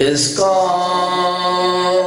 اس کا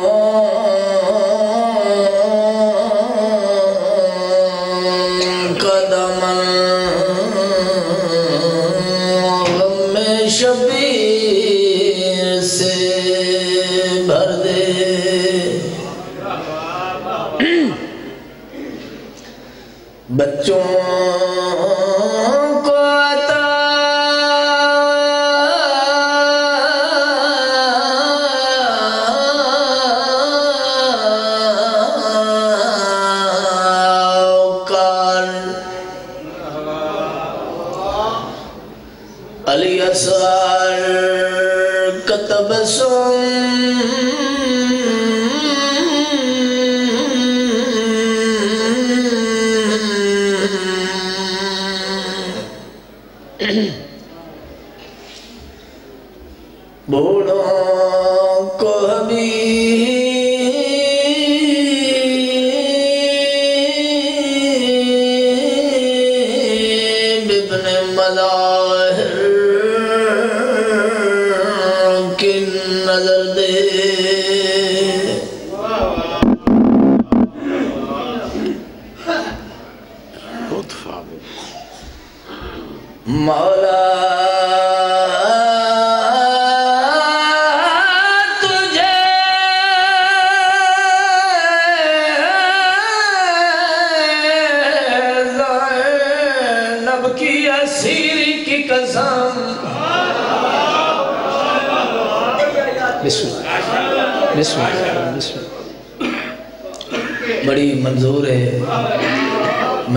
Malala.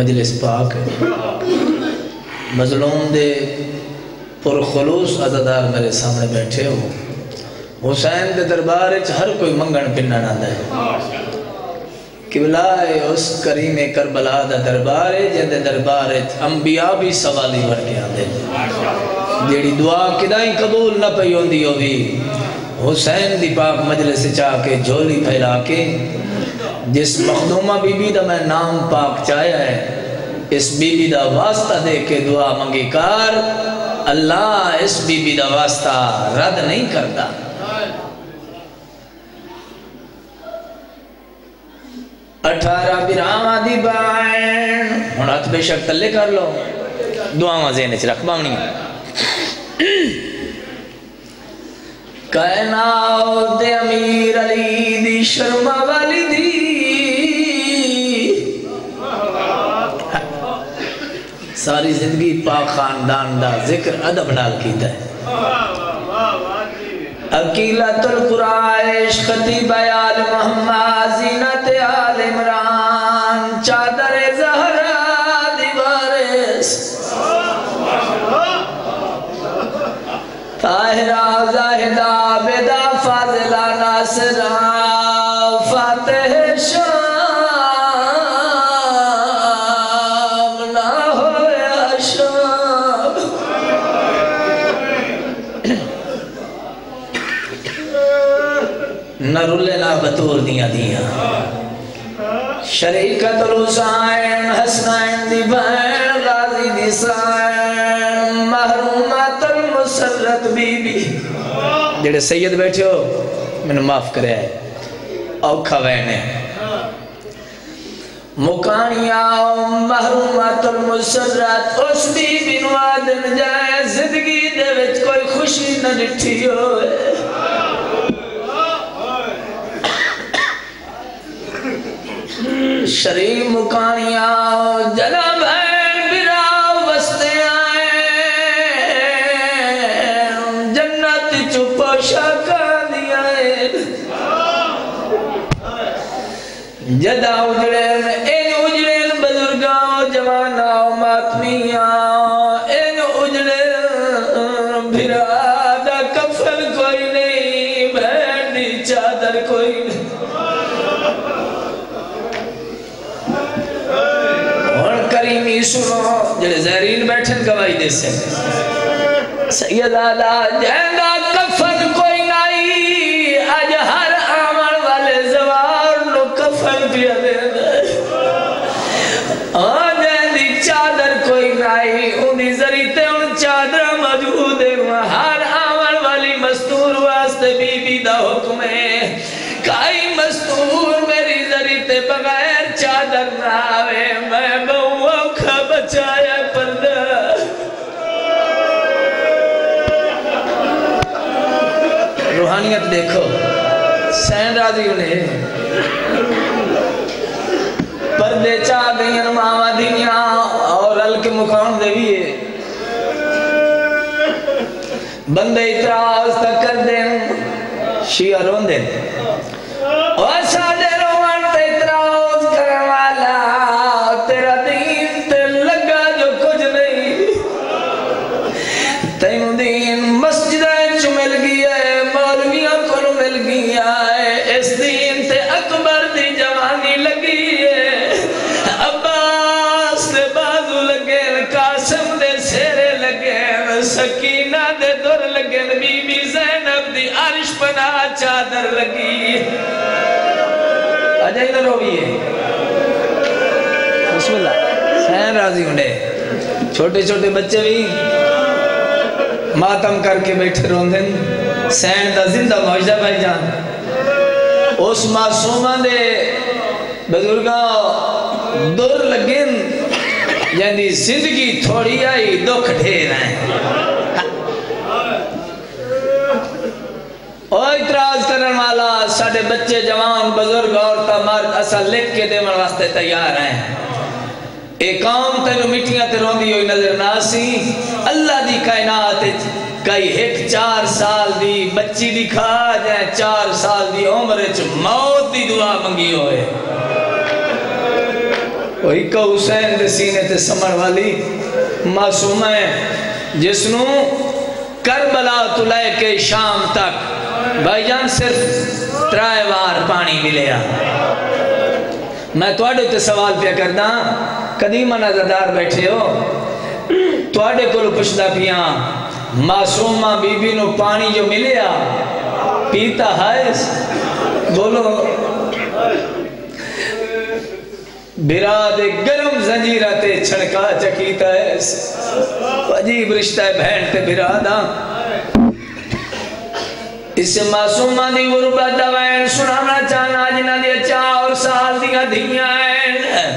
مجلس پاک مظلوم دے پرخلوص عزدار میرے سامنے بیٹھے ہو۔ حسین دے دربار ہر کوئی منگن پنن آندا ہے۔ قبلہ ہے اس کریم کربلا دا دربار ہے جن دے دربار انبیاء بھی سوالی بن کے آندے جیڑی دعا کدائیں قبول نہ پئی ہوندی ہووی، حسین دی پاک مجلس چاہ کے جھولی پھیلا کے جس مخدومہ بی بی دا میں نام پاک چاہیا ہے، اس بی بی دا واسطہ دے کے دعا منگی کار اللہ اس بی بی دا واسطہ رد نہیں کرتا اٹھارہ براما دی بائن ہون ہاتھ بے شک تلے کر لو۔ دعا مزین چ رکھ باونی کائنات امیر علی دی شرما والی دی ساری زندگی پاک خاندان دا ذکر ادب نال کیتا ہے۔ اکیلت القرائش خطیب آل محمد، زینت آل عمران، چادر زہرا دیوارس طاہرہ، زاہدہ، بیدہ، فاضلہ، ناصرہ۔ نہ رلے نہ بطور دیا دیا شریکت الحسین حسنین دی بین غازی دی سائن محرومات المسرت بی بی جڑے سید بیٹھے ہو میں نے معاف کرے۔ ہے اوکھا وینے مکانیا محرومات المسرت، اس بی بی نوادن جائے۔ زندگی دے وچ کوئی خوشی نہ ڈٹھی ہوئے۔ شریف مکانیاں جناب ہے برا وستے آئے جنت چپا شاکا دیا ہے جدا اجڑے میں اور کریمی سنو جڑے زہرین بیٹھن گواہی دے سے سیدہ لا جہدہ روحانیت دیکھو۔ سین راضی انہیں پردے چاہ گئیں ماما دنیا، اور ال کے مقام دے بھی بندے اتراز تک کر دیں، شیعہ رون دیں۔ لگی۔ اجائی در ہو بھی ہے بسم اللہ۔ سین راضی ہونڈے چھوٹے چھوٹے بچے بھی ماتم کر کے بیٹھے رون دن سین دا زندہ معجزہ بھائی جان۔ اس معصومہ دے بزرگاں دور لگن یعنی زندگی تھوڑی آئی، دکھ ڈھیر ہیں او اتراز کرن والا ساڑھے بچے جوان، بزرگ عورتہ مرد اسا لکھ کے دے من واسطے تیار ہیں۔ ایک قوم تینو مٹیاں تے روندی ہوئی نظر ناسی اللہ دی کائنات کئی ایک چار سال دی بچی دکھا جائے چار سال دی عمر چ موت دی دعا منگی ہوئے۔ وہی کا حسین دے سینے تے سمر والی معصوم ہے، جس نو کربلا تو لے کے شام تک بھائی جان صرف ترائے وار پانی ملیا میں توڑے تے سوال پیا کرنا قدیمہ ہاں، نظردار بیٹھے ہو؟ توڑے کو پشدہ پیا ہاں، معصومہ بی بی نو پانی جو ملیا پیتا ہے؟ بولو۔ براد گرم زنجیرہ تے چھڑکا چکیتا ہے۔ عجیب رشتہ ہے بہن تے برادہ اس معصومہ دی غربت دوائن سنانا چاہنا جنہ دی اچھا اور سال دیا دیا ہیں۔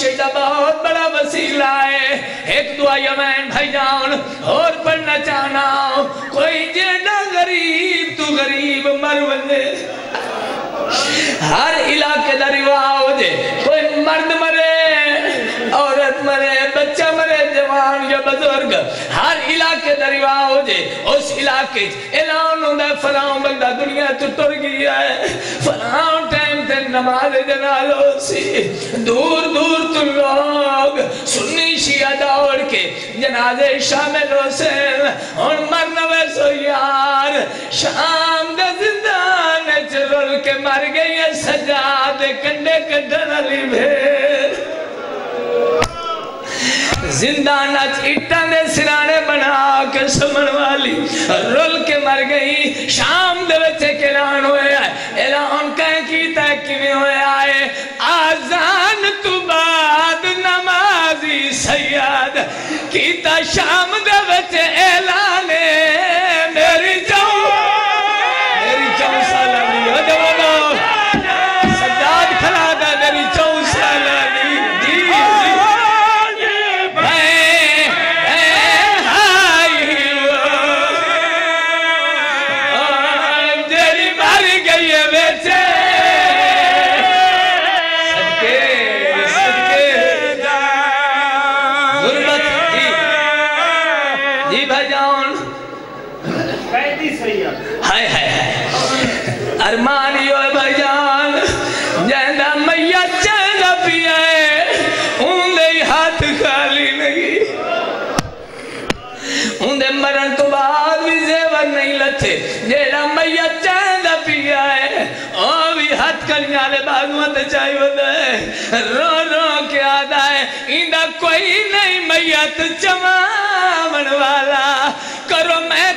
ساری بخشی دا بہت بڑا وسیلہ ہے۔ ایک دعا یمین بھائی جان، اور پڑھنا چاہنا کوئی جینا غریب، تو غریب مر بندے ہر علاقے دا رواہ دے کوئی مرد مرے، عورت مرے، بچہ مرے، جوان یا بزرگ۔ ہر علاقے دا رواہ دے اس علاقے اعلان ہوندہ فلاں بندہ دنیا تو ٹر گیا ہے۔ فلاں ٹائم نماز جنازہ سی دور دور تو لوگ سنی شیعہ دوڑ کے جنازے شامل ہو سے اور مرنا ویسو یار شام دے زندان چرول کے مر گئی ہے سجاد کنڈے کنڈن علی بھیر زندان اچ اٹھاں دے سرانے بنا کے سمن والی رول مر گئی۔ شام دے وچے اعلان ہوئے آئے اعلان کہیں کیتا شام دے وچے رو رو کے آدھا ہے؟ اندہ کوئی نہیں میت چمامن والا۔ کرو میں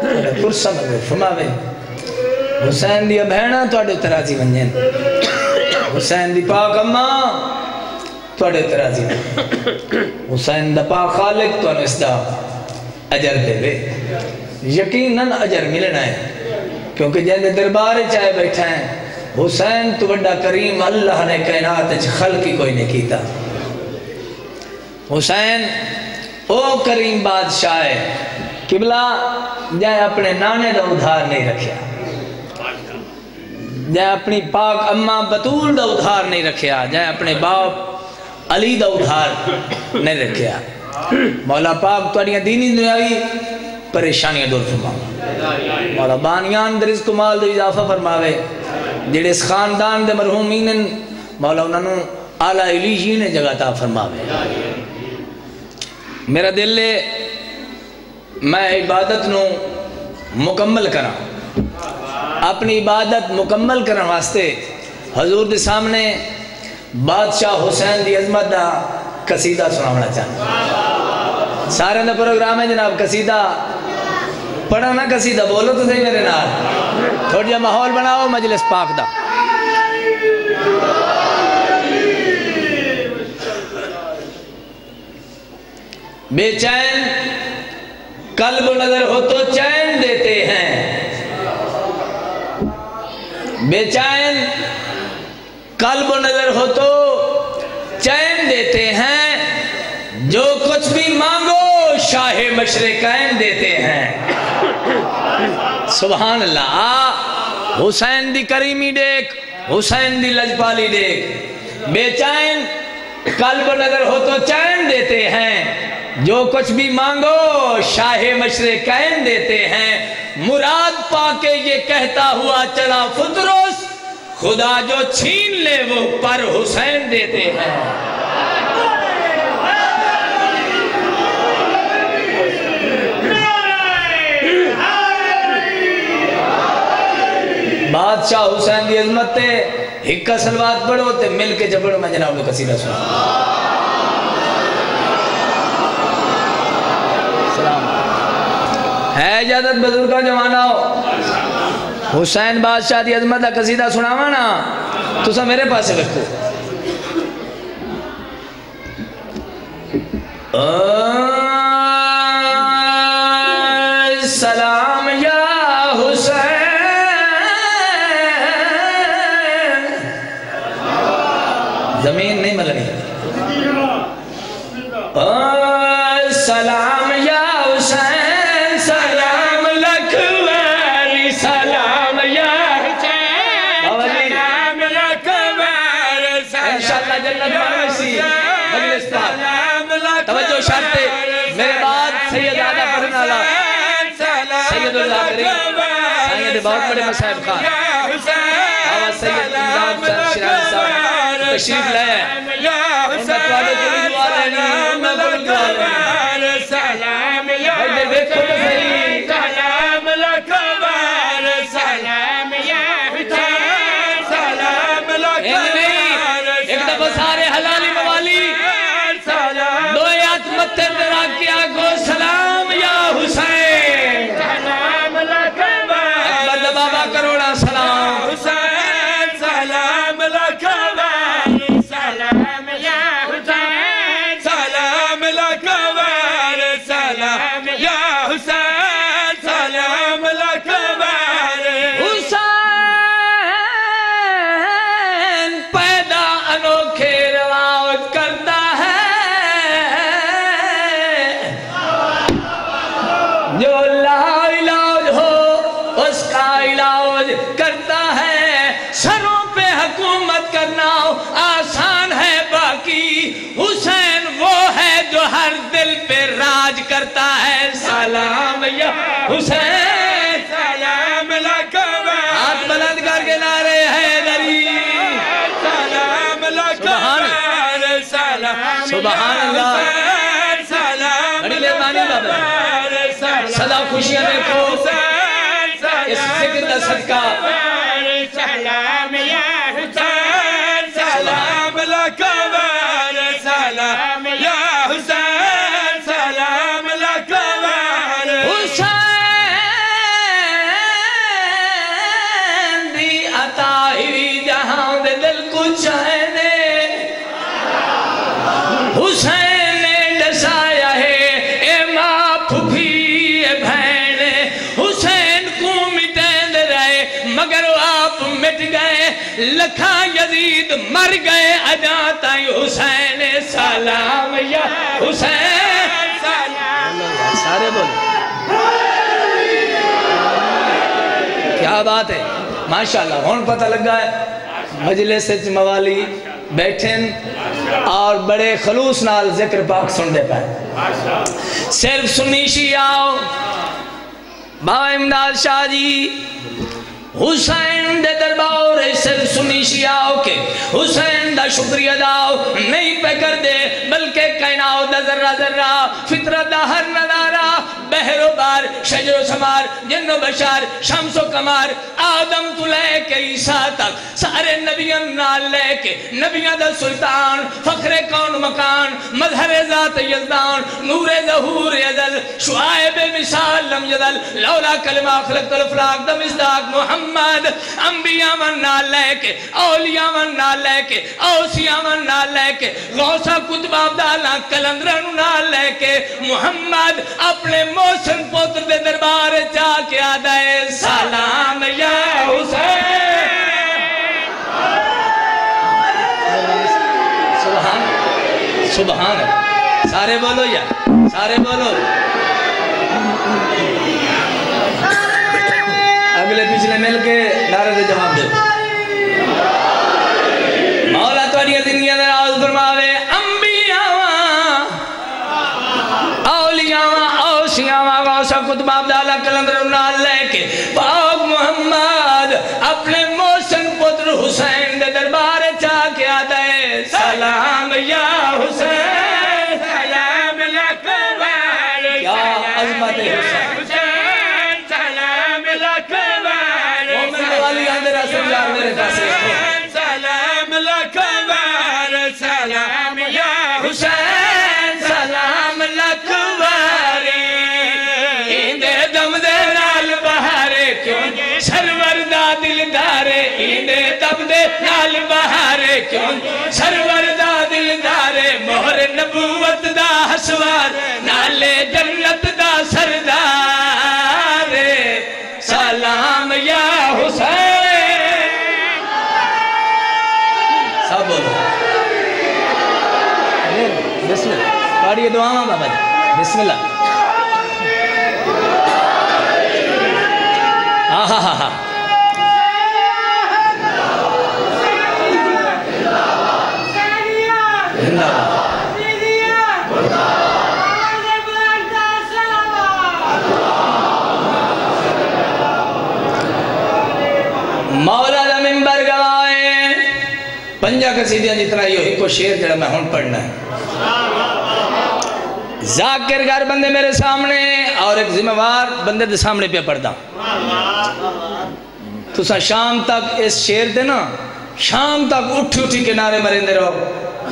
تھوڑا پرسا فرماوے حسین دیا بہنا توڑے ترازی ونجن حسین دی پاک اماں توڑے ترازی ونجن حسین دا پاک خالق تو اس دا اجر دے وے یقیناً اجر ملنا ہے کیونکہ جہاں دربار چاہے بیٹھا ہے حسین تو بڑا کریم اللہ نے کائنات اچھ خلقی کوئی نہیں کیتا حسین او کریم بادشاہ ہے قبلہ جائے اپنے نانے دا ادھار نہیں رکھیا جائے اپنی پاک اماں بطول دا ادھار نہیں رکھیا جائے اپنے باپ علی دا ادھار نہیں رکھیا مولا پاک توڑیاں دینی دنیاوی پریشانیاں دور فرماوا مولا بانیان در رزق دے اضافہ فرماوے جڑے اس خاندان دے مرحومین مولا انہوں نے اعلیٰ علیجین جگہ تا فرماوے میرا دل لے میں عبادت نو مکمل کرا اپنی عبادت مکمل کرنے واسطے حضور دے سامنے بادشاہ حسین دی عظمت دا قصیدہ سناونا چاہتا سارے دا پروگرام ہے جناب قصیدہ۔ پڑھا نا قصیدہ، بولو تو صحیح میرے نال۔ تھوڑی جا ماحول بناؤ، مجلس پاک دا۔ بے چین قلب نظر ہو تو چین دیتے ہیں۔ بے چین قلب نظر ہو تو چین دیتے ہیں۔ جو کچھ بھی مانگو شاہ مشرقین دیتے ہیں۔ سبحان اللہ۔ حسین دی کریمی دیکھ حسین دی لجپالی دیکھ بے چین قلب نظر ہو تو چین دیتے ہیں۔ جو کچھ بھی مانگو، شاہ مشرقین دیتے ہیں۔ مراد پا کے یہ کہتا ہوا چلا فطروس خدا جو چھین لے وہ پر حسین دیتے ہیں۔ بادشاہ حسین دی عظمت ہکا سلوات پڑھو تے مل کے جبڑو میں جناب لو کثیرہ سنا سلام ہے اجازت بزرگا جوانا ہو حسین بادشاہ دی عظمت دا قصیدہ سناواں تو سا میرے پاسے رکھو۔ اوہ بہت بڑے مسائب خان۔ آواز سید امداد شران صاحب تشریف لے ان توالے کے لیے دعا لینی ان میں بڑی دعا لینی بھائی دیکھو تو صحیح۔ کرتا ہے سلام یا حسین۔ سلام لکبر ہاتھ بلند کر کے نعرے حیدری سلام لکبر سلام سبحان اللہ۔ سلام بابا۔ صدا خوشیاں دیکھو۔ اس ذکر کا صدقہ۔ گئے اجا تائیں حسین، سلام یا حسین سارے بولے کیا بات ہے؟ ماشاءاللہ، ہون پتہ لگا ہے۔ مجلس موالی بیٹھن اور بڑے خلوص نال ذکر پاک سن دے پائے۔ صرف سنی شیعہ بابا امداد شاہ جی حسین دے دربار صرف سنی شیعہ ہو کے۔ حسین دا شکریہ داؤ، نہیں پہ کر دے، بلکہ کہناؤ دا ذرہ ذرہ فطرہ دا ہر ندا بہر و بار شجر و سمار جن و بشار، شمس و کمار آدم تو لے کے عیسیٰ تک، سارے نبیان نال لے کے نبیان دا سلطان، فخر کون مکان، مظہر ذات یزدان، نور ظہور یزل، شعائب مثال لم یزل، لولا کلمہ خلق الفلاق دا مصداق محمد، انبیاء من نال لے کے، اولیاء من نال لے کے، اوسیاء من نال لے کے غوثہ کتب عبداللہ کلندرن نال لے کے، محمد اپنے موسن پتر دے دربار جا کے آدھائے سلام یا حسین۔ سبحان سبحان سارے بولو یا، سارے بولو۔ اگلے پچھلے مل کے نعرے دے جواب۔ کتب عبداللہ کلندر نال لے کے پاک محمد اپنے موسن پتر حسین دے دربار چاہ کے آتا ہے سلام یا حسین سلام لکبر کیا عظمت حسین؟ سلام لکبر مومن والی اندر اصل یار میرے پاس نال بہارے کیوں؟ سرور دا دلدارے مہر نبوت دا حسوار، نالے جنت دا سردارے سلام یا حسین۔ سب بولو۔ بسم اللہ۔ پڑھئے دعا بابا جی۔ بسم اللہ۔ آہا ہا ہا زندہ پنجا قصیدیاں جتنا جی یہ ایک کو شیر جڑا میں ہون پڑھنا ہے۔ ذاکر گھر بندے میرے سامنے اور ایک ذمہ وار بندے دے سامنے پہ پڑھدا۔ تو سا شام تک اس شیر دے نا، شام تک اٹھ اٹھی کنارے مرندے رہو۔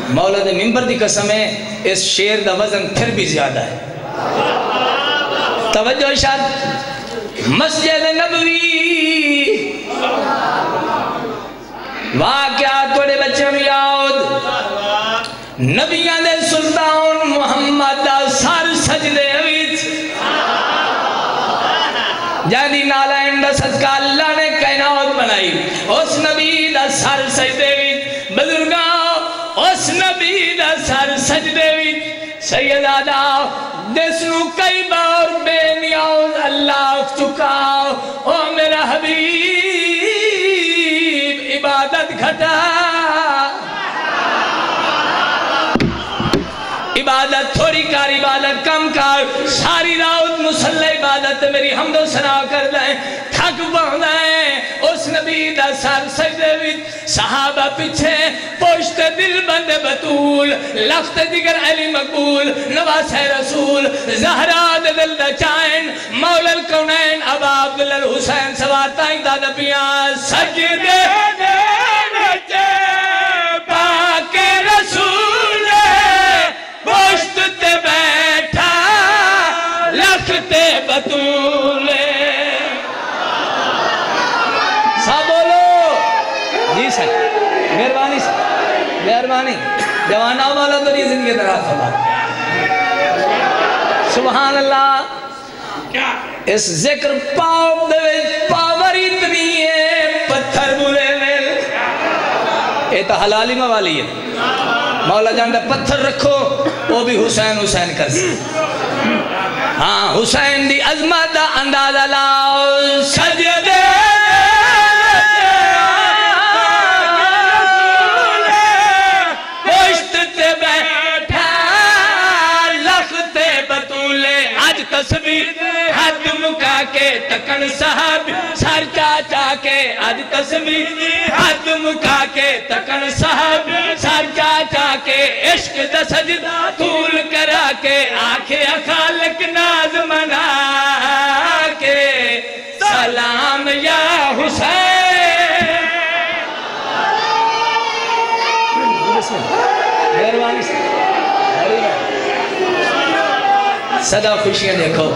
مولا دے منبر دی قسم ہے، اس شیر دا وزن پھر بھی زیادہ ہے۔ توجہ شاد۔ مسجد نبوی واقعات توڑے بچے میں یاد۔ نبیاں دے سلطان محمد دا سر سجدے ویچ جہدی نالائن دا صدقہ اللہ نے کائنات بنائی۔ اس نبی دا سر سجدے ویچ بزرگاں، اس نبی دا سر سجدے ویچ سید آدھا دسنو کئی بار بے نیاز اللہ چکا۔ او میرا حبیب عبادت گھٹا عبادت تھوڑی کار عبادت کم کار ساری راؤت مسلح عبادت میری حمد و سنا کر دیں تھک بہنا ہے اس نبی دا سر سجدے وچ۔ صحابہ پیچھے پوشت دل بند بطول۔ لفت دیگر علی مقبول۔ نواس رسول۔ زہرات دل دا چائن۔ مولا الکونین ابا عبداللہ الحسین سوار دادا پیان سجدے تو نہیں زندگی سبحان اللہ۔ اس ذکر پاپ دے پاور اتنی ہے، پتھر بولے ویل اے تو حلالی موالی ہے۔ مولا جان دے پتھر رکھو، وہ بھی حسین حسین کر۔ سی ہاں حسین دی عظمت دا اندازہ لاؤ۔ سجدے کے تکن صاحب، سر چاچا کے آج تصویر ہاتھ مکا کے تکن صاحب، سر چاچا کے عشق دا سجدہ طول کرا کے آنکھیں خالق ناز منا کے۔ سلام یا حسین۔ صدا خوشیاں دیکھو۔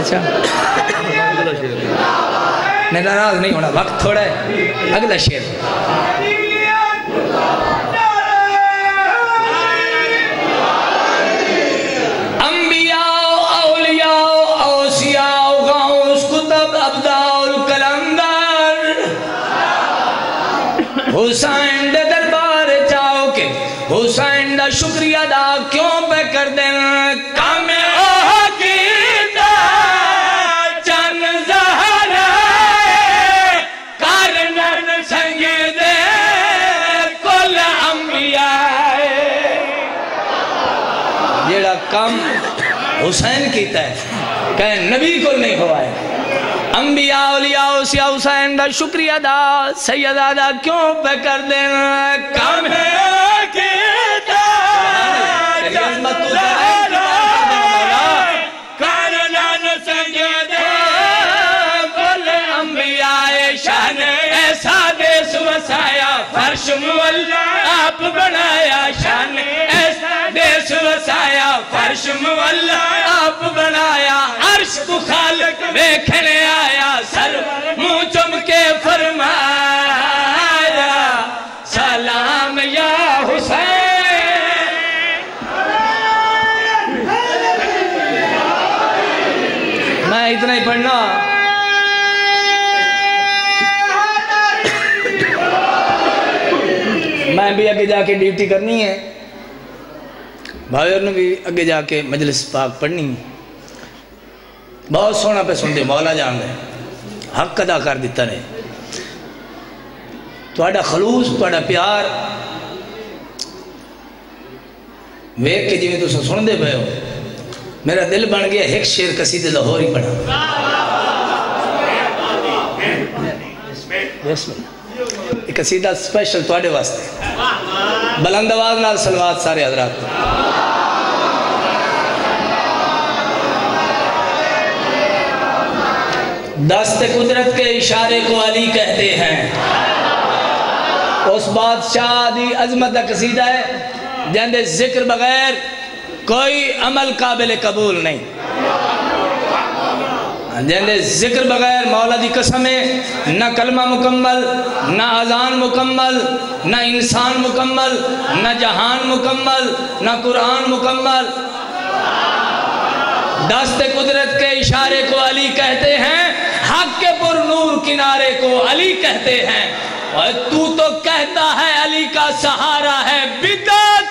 اچھا۔ نہیں ناراض نہیں ہونا، وقت تھوڑا ہے۔ اگلا شیر کتب حسین دے دربار چاہو کے، حسین دا شکریہ دا کیوں کام حسین کیتا ہے کہ نبی کو نہیں ہوا ہے انبیاء، اولیاء، اوسیاء، حسین دا شکریہ دا سیدہ دا کیوں پہ کر دیں کام ہے کیتا تیری چشم والا آپ بنایا، عرش کو خالق دیکھنے آیا، سر منہ چم کے فرمایا، سلام یا حسین۔ میں اتنا ہی پڑھنا۔ میں بھی آگے جا کے ڈیوٹی کرنی ہے۔ بھائی اور بھی اگے جا کے مجلس پاک پڑھنی بہت سونا پہ سن دے مولا جان دے حق ادا کر دیتا نے تھوڑا خلوص تھوڑا پیار ویک کے جی تو سن دے پہ ہو میرا دل بن گیا ایک شیر قصیدے لاہور ہی پڑھا بسم اللہ ایک قصیدہ سپیشل تواڈے واسطے۔ بلند آواز نال سلوات سارے حضرات۔ دست قدرت کے اشارے کو علی کہتے ہیں۔ اس بادشاہ دی عظمت کا قصیدہ ہے جندے ذکر بغیر کوئی عمل قابل قبول نہیں۔ جندے ذکر بغیر مولا دی قسم ہے، نہ کلمہ مکمل، نہ اذان مکمل، نہ انسان مکمل، نہ جہان مکمل، نہ قرآن مکمل۔ دست قدرت کے اشارے کو علی کہتے ہیں، حق کے پر نور کنارے کو علی کہتے ہیں۔ اور تو تو کہتا ہے علی کا سہارا ہے بدت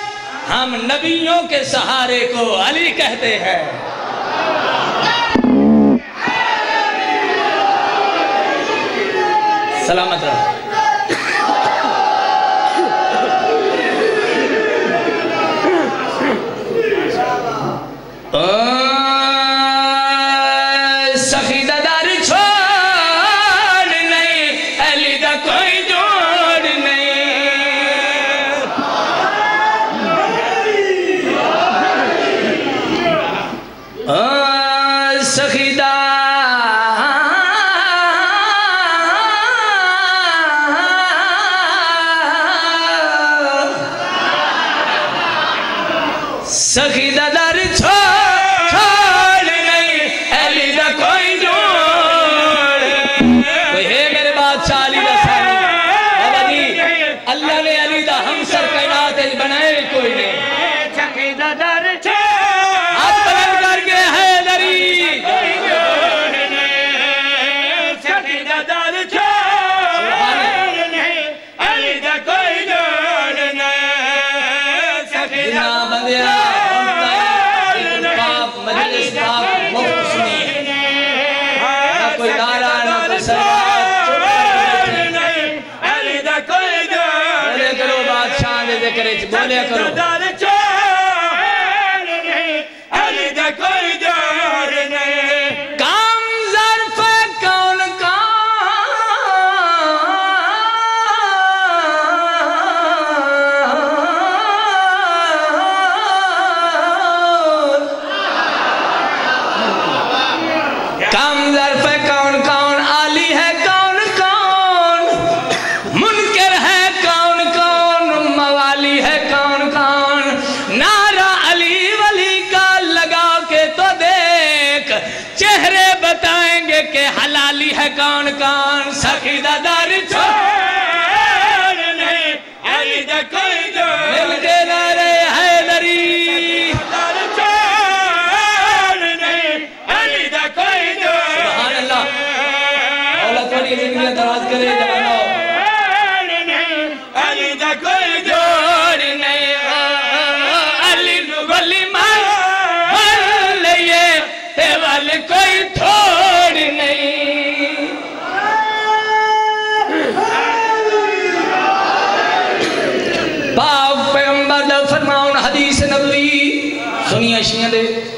ہم نبیوں کے سہارے کو علی کہتے ہیں۔ سلامت رہو۔ سخی সখী দাদার ছোট دے ذکر کان کان سخی دا سخیدہ دار چھوڑ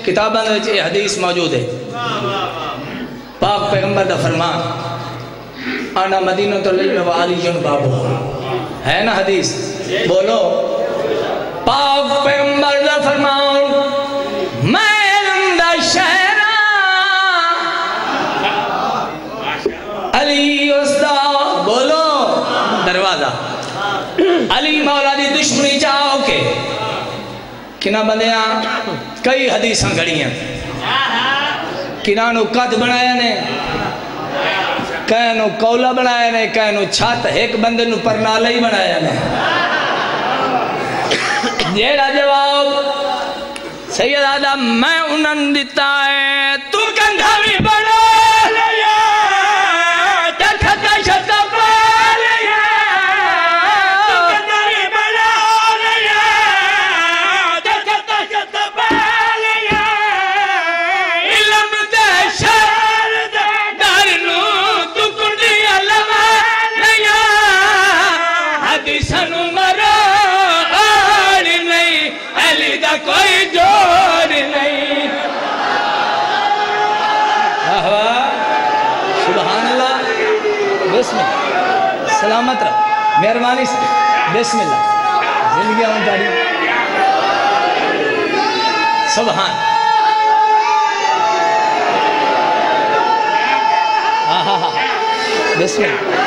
کتاباں دے یہ حدیث موجود ہے۔ پاک پیغمبر دا فرمان، آنا مدینہ تو للم و علی جن بابو ہے نا حدیث؟ بولو۔ پاک پیغمبر دا فرماؤن میں علم دا شہرہ علی اسدا بولو۔ دروازہ۔ علی مولا دی دشمنی چاہو کے۔ کنا بندیاں کئی حدیثاں گھڑی ہیں۔ کنا قد بنایا نے کہنو کولا بنایا نے کہنو نو چھت ایک بندے نو پرنالہ ہی بنایا نے۔ جیڑا جواب سید آدم میں انہوں دیتا ہے تم کندھا بھی بنا مہربانی سے۔ بسم اللہ۔ زندگی آن تاری سبحان۔ ہاں ہاں ہاں بسم اللہ۔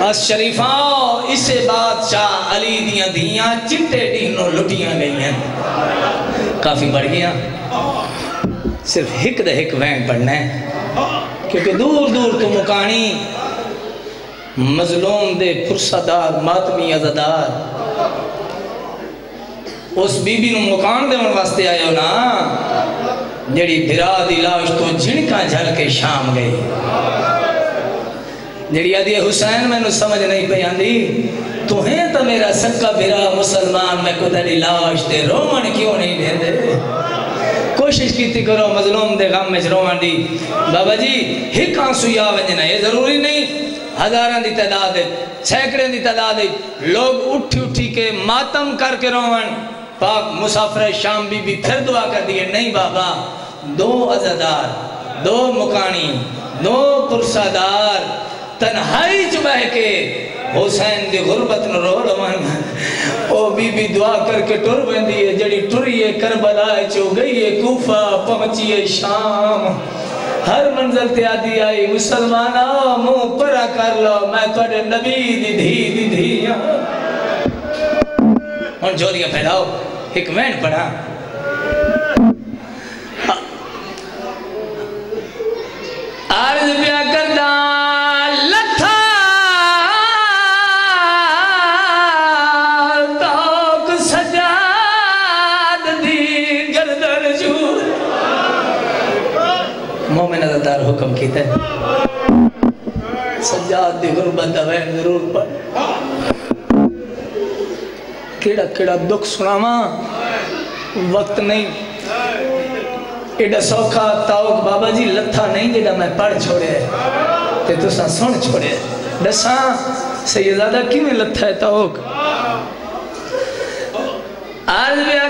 بس شریفاں۔ اسے بادشاہ علی دیاں دیاں چٹے ڈینوں لٹیاں گئی ہیں کافی بڑھ گیا۔ صرف ہک دے ہک وین پڑھنا ہے۔ کیونکہ دور دور تو مکانی مظلوم دے پرسدار، ماتمی ازدار اس بی بی نو مکان دے من واسطے آئے ہو نا۔ جڑی بھرا دی لاش تو جھنکا جھل کے شام گئی۔ جڑی آدھی حسین میں نو سمجھ نہیں پہ آندی۔ تو ہیں تو میرا سکا بھرا مسلمان، میں کو تیری لاش دے رومن کیوں نہیں دے دے کوشش کیتی کرو، مظلوم دے غم میں رومن دی۔ بابا جی ہک آنسو یا ونجنا یہ ضروری نہیں۔ ہزاران دی تعداد ہے سینکڑے دی تعداد ہے۔ لوگ اٹھی اٹھی کے ماتم کر کے رومن پاک مسافر شام بی بی پھر دعا کر دیئے، نہیں بابا، دو عزدار دو مکانی، دو پرسادار۔ تنہائی چ بہ کے حسین دی غربت نو رو لمن او بی بی دعا کر کے ٹر بندی ہے، جڑی ٹری ہے کربلا چو گئی ہے، کوفہ پہنچی ہے شام۔ ہر منزل تے آدھی آئی، مسلمانہ، منہ پرا کر لو، میں توڑے نبی دی دھی دی دھی ہاں۔ ہن جولیاں پھیلاؤ، ایک وین پڑھا عرض پیا کردہ سجاد دی غربت دوین ضرور پڑھ کیڑا کیڑا دکھ سناما وقت نہیں ایڈا سوکھا تاؤک بابا جی لتھا نہیں جیڑا میں پڑھ چھوڑے تے تو ساں سن چھوڑے دساں سیدادہ کی میں لتھا ہے تاؤک آج بیا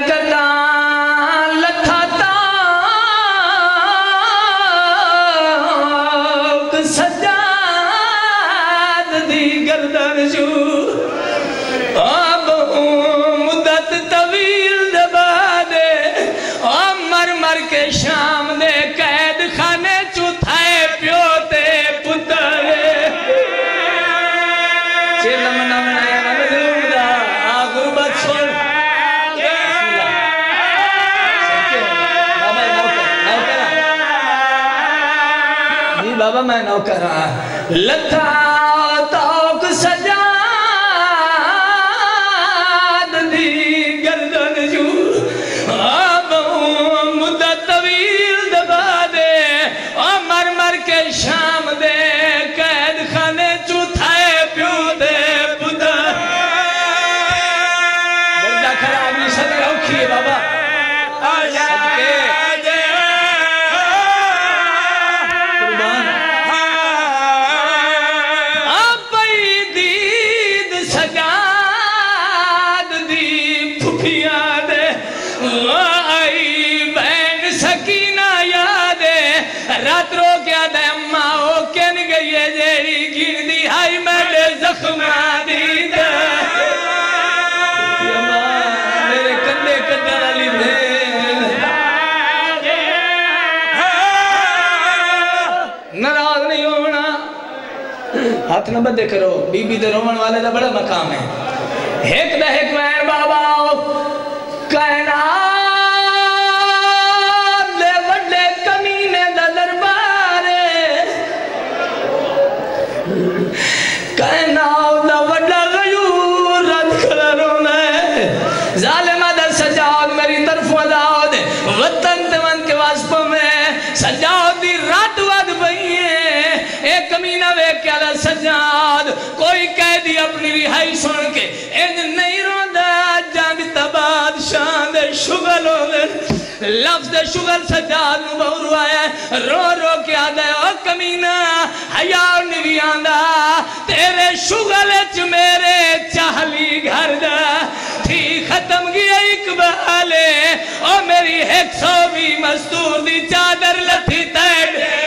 لن تعالى ہاتھ نہ بدے کرو بی بی دے رومن والے دا بڑا مقام ہے۔ ایک دا ایک سجاد، کوئی قیدی اپنی رہائی سن کے، ان نہیں روندا جانگ تباد شان دے شغل ہو دے لفظ شغل سجاد نو بہر آیا ہے۔ رو رو کے آدھا ہے، او کمینہ، حیا نوی آندہ تیرے شغل چ میرے چاہلی گھر دا۔ تھی ختم گیا اقبالے او میری ایک سو بھی مستور دی چادر لتھی تیڑ۔